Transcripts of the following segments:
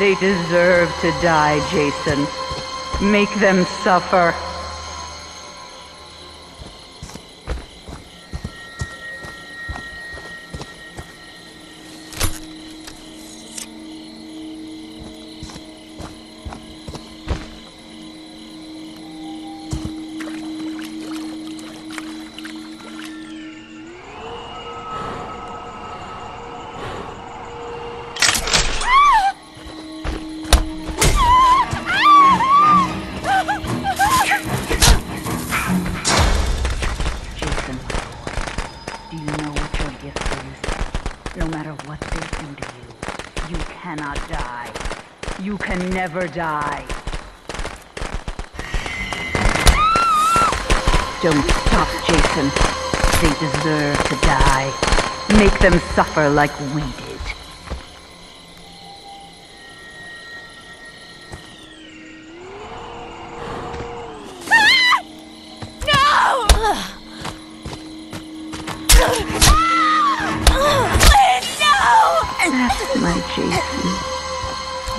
They deserve to die, Jason. Make them suffer. Never die. Don't stop, Jason. They deserve to die. Make them suffer like we did. My Jason.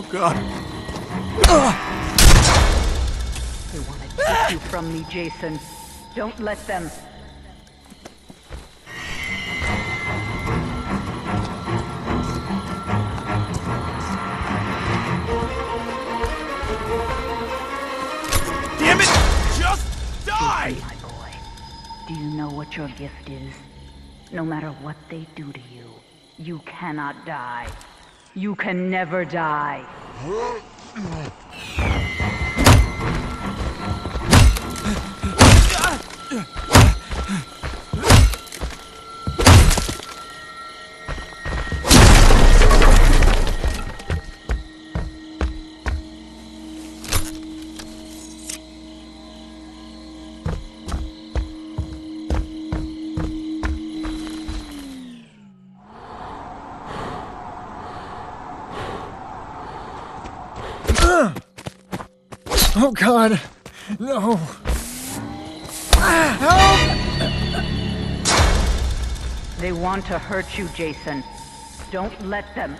Oh god. They want to take you from me, Jason. Don't let them. Damn it! Just die! My boy, do you know what your gift is? No matter what they do to you, you cannot die. You can never die. Oh God, no. Ah, help! They want to hurt you, Jason. Don't let them.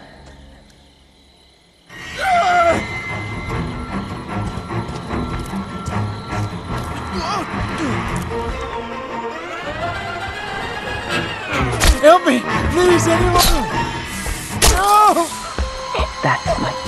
Help me, please, anyone! No! That's my.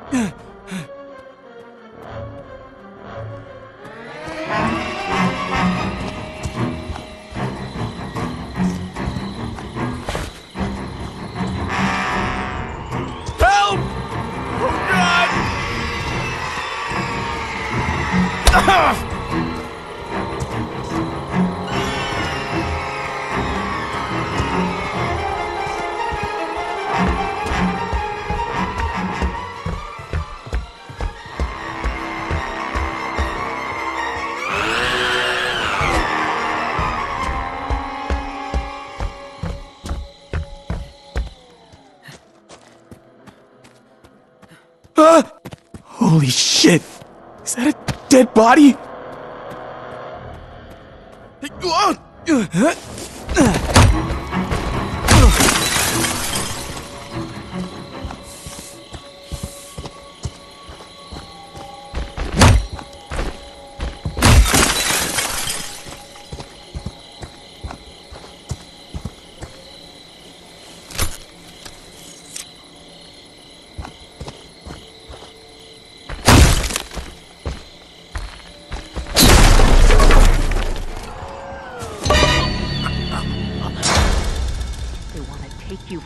shit! Is that a dead body? They uh, uh,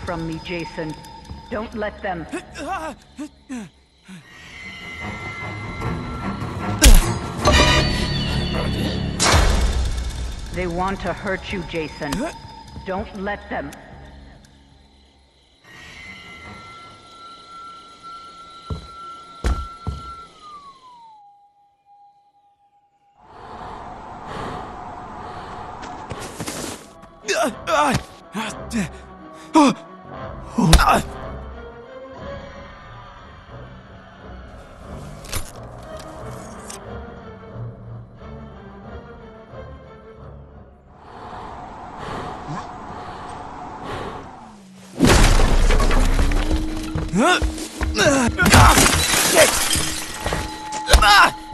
from me, Jason. Don't let them. They want to hurt you, Jason. Don't let them. Shit! Ah! ah! ah! ah!